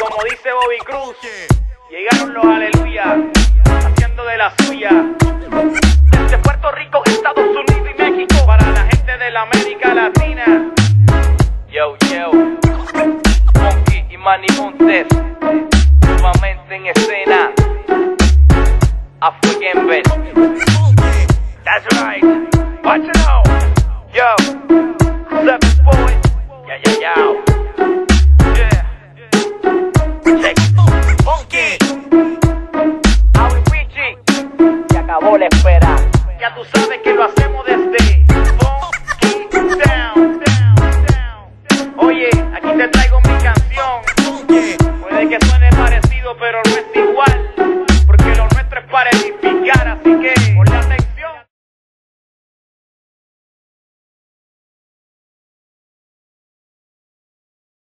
como dice Bobby Cruz, llegaron los aleluya, haciendo de la suya. Desde Puerto Rico, Estados Unidos y México, para la gente de la América Latina. Yo, yo, Monkey y Manny Montes, nuevamente en escena. African Bet. That's right. Watch it out. La espera. Ya tú sabes que lo hacemos desde. Oye, aquí te traigo mi canción.